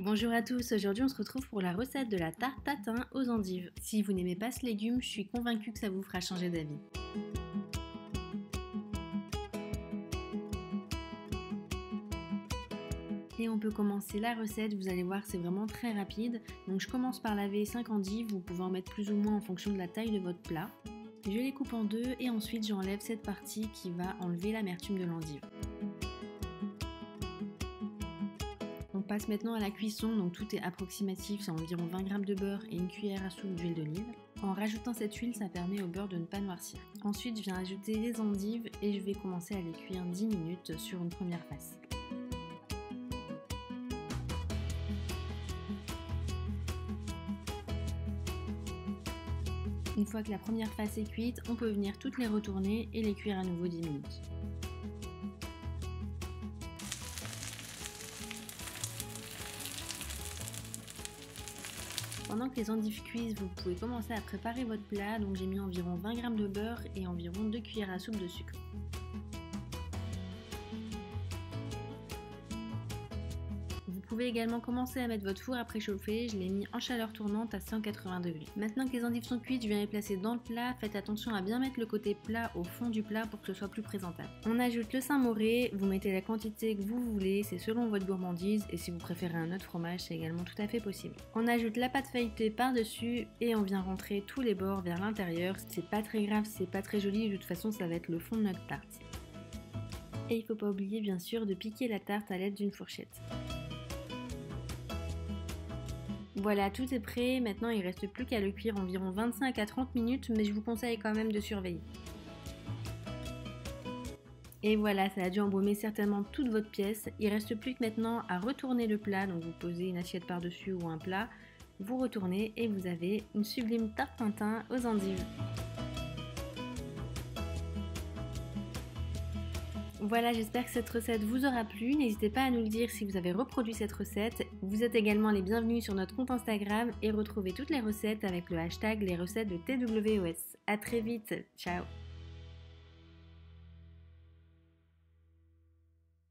Bonjour à tous, aujourd'hui on se retrouve pour la recette de la tarte tatin aux endives. Si vous n'aimez pas ce légume, je suis convaincue que ça vous fera changer d'avis. Et on peut commencer la recette, vous allez voir c'est vraiment très rapide. Donc je commence par laver 5 endives, vous pouvez en mettre plus ou moins en fonction de la taille de votre plat. Je les coupe en deux et ensuite j'enlève cette partie qui va enlever l'amertume de l'endive. Passe maintenant à la cuisson, donc tout est approximatif, c'est environ 20 g de beurre et une cuillère à soupe d'huile d'olive. En rajoutant cette huile, ça permet au beurre de ne pas noircir. Ensuite, je viens ajouter les endives et je vais commencer à les cuire 10 minutes sur une première face. Une fois que la première face est cuite, on peut venir toutes les retourner et les cuire à nouveau 10 minutes. Pendant que les endives cuisent, vous pouvez commencer à préparer votre plat. Donc j'ai mis environ 20 g de beurre et environ 2 cuillères à soupe de sucre. Pouvez également commencer à mettre votre four à préchauffer, je l'ai mis en chaleur tournante à 180 degrés. Maintenant que les endives sont cuites, je viens les placer dans le plat, faites attention à bien mettre le côté plat au fond du plat pour que ce soit plus présentable. On ajoute le Saint-Mauré, vous mettez la quantité que vous voulez, c'est selon votre gourmandise et si vous préférez un autre fromage, c'est également tout à fait possible. On ajoute la pâte feuilletée par-dessus et on vient rentrer tous les bords vers l'intérieur. C'est pas très grave, c'est pas très joli, de toute façon ça va être le fond de notre tarte. Et il faut pas oublier bien sûr de piquer la tarte à l'aide d'une fourchette. Voilà, tout est prêt. Maintenant, il ne reste plus qu'à le cuire environ 25 à 30 minutes, mais je vous conseille quand même de surveiller. Et voilà, ça a dû embaumer certainement toute votre pièce. Il reste plus que maintenant à retourner le plat. Donc vous posez une assiette par-dessus ou un plat, vous retournez et vous avez une sublime tarte aux endives. Voilà, j'espère que cette recette vous aura plu. N'hésitez pas à nous le dire si vous avez reproduit cette recette. Vous êtes également les bienvenus sur notre compte Instagram et retrouvez toutes les recettes avec le hashtag les recettes de TWOS. A très vite, ciao